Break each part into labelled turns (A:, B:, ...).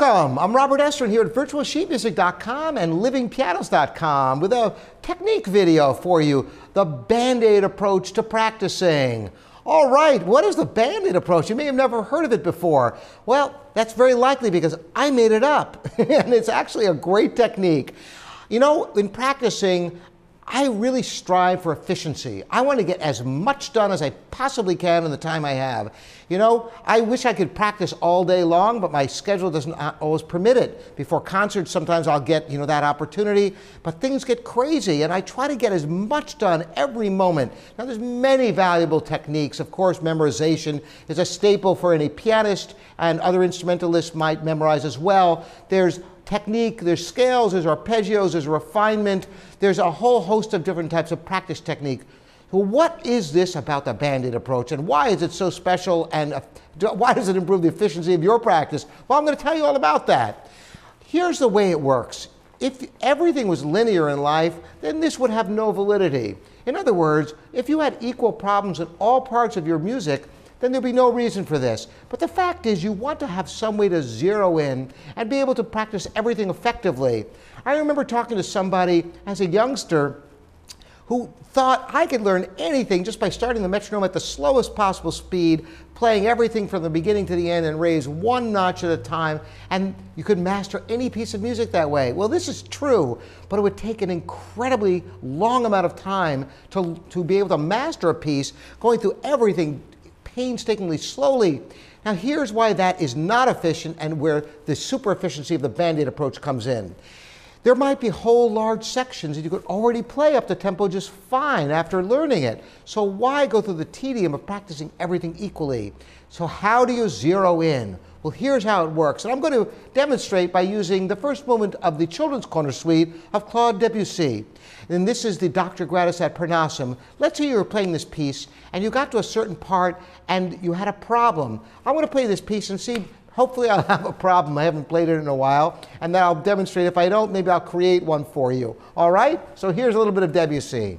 A: Welcome. I'm Robert Estrin here at virtualsheetmusic.com and livingpianos.com with a technique video for you the band aid approach to practicing. All right, what is the band aid approach? You may have never heard of it before. Well, that's very likely because I made it up, and it's actually a great technique. You know, in practicing, I really strive for efficiency. I want to get as much done as I possibly can in the time I have. You know, I wish I could practice all day long, but my schedule doesn't always permit it. Before concerts, sometimes I'll get, you know, that opportunity, but things get crazy and I try to get as much done every moment. Now, there's many valuable techniques. Of course, memorization is a staple for any pianist and other instrumentalists might memorize as well. There's technique, there's scales, there's arpeggios, there's refinement, there's a whole host of different types of practice technique. So what is this about the Band-Aid approach and why is it so special and uh, why does it improve the efficiency of your practice? Well, I'm going to tell you all about that. Here's the way it works. If everything was linear in life, then this would have no validity. In other words, if you had equal problems in all parts of your music, then there'll be no reason for this. But the fact is, you want to have some way to zero in and be able to practice everything effectively. I remember talking to somebody as a youngster who thought I could learn anything just by starting the metronome at the slowest possible speed, playing everything from the beginning to the end and raise one notch at a time, and you could master any piece of music that way. Well, this is true, but it would take an incredibly long amount of time to, to be able to master a piece, going through everything painstakingly slowly. Now, here's why that is not efficient and where the super efficiency of the band aid approach comes in. There might be whole large sections that you could already play up the tempo just fine after learning it. So, why go through the tedium of practicing everything equally? So, how do you zero in? Well, here's how it works. And I'm going to demonstrate by using the first movement of the Children's Corner Suite of Claude Debussy. And this is the Dr. Gradus ad Parnassum. Let's say you were playing this piece and you got to a certain part and you had a problem. I want to play this piece and see Hopefully I'll have a problem. I haven't played it in a while. And then I'll demonstrate. If I don't, maybe I'll create one for you. All right? So here's a little bit of Debussy.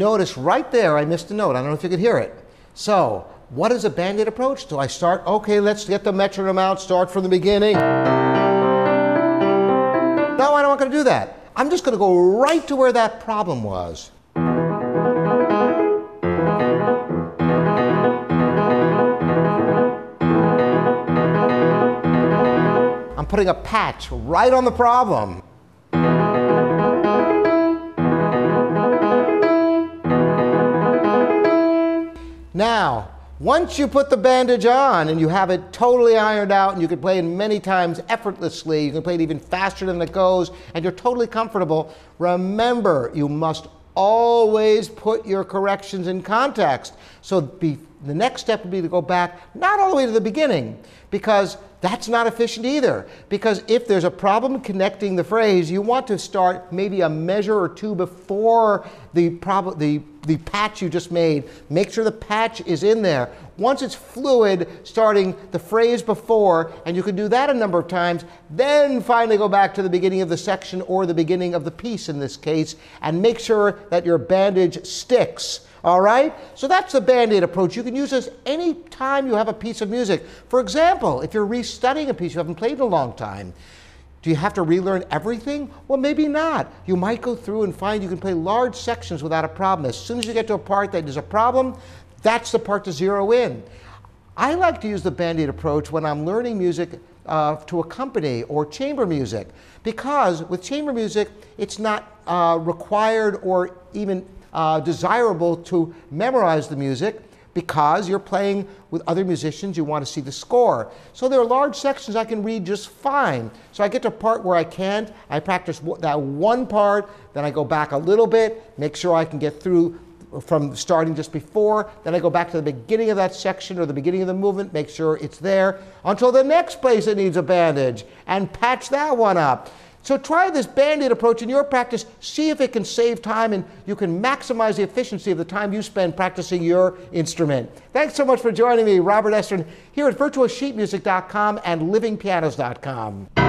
A: Notice right there, I missed a note. I don't know if you could hear it. So, what is a band-aid approach? Do I start, okay, let's get the metronome out, start from the beginning. No, I'm not going to do that. I'm just going to go right to where that problem was. I'm putting a patch right on the problem. Now, once you put the bandage on and you have it totally ironed out and you can play it many times effortlessly, you can play it even faster than it goes, and you're totally comfortable, remember you must always put your corrections in context. So be, the next step would be to go back, not all the way to the beginning, because that's not efficient either. Because if there's a problem connecting the phrase, you want to start maybe a measure or two before the, prob- the, the patch you just made. Make sure the patch is in there. Once it's fluid, starting the phrase before, and you can do that a number of times, then finally go back to the beginning of the section or the beginning of the piece in this case, and make sure that your bandage sticks. All right? So that's the band aid approach. You can use this any time you have a piece of music. For example, if you're restudying a piece you haven't played in a long time, do you have to relearn everything? Well, maybe not. You might go through and find you can play large sections without a problem. As soon as you get to a part that is a problem, that's the part to zero in. I like to use the band aid approach when I'm learning music uh, to accompany or chamber music because with chamber music, it's not uh, required or even uh, desirable to memorize the music because you're playing with other musicians, you want to see the score. So there are large sections I can read just fine. So I get to a part where I can't, I practice that one part, then I go back a little bit, make sure I can get through from starting just before, then I go back to the beginning of that section or the beginning of the movement, make sure it's there, until the next place it needs a bandage, and patch that one up. So try this band-aid approach in your practice. See if it can save time and you can maximize the efficiency of the time you spend practicing your instrument. Thanks so much for joining me, Robert Estrin, here at virtualsheetmusic.com and livingpianos.com.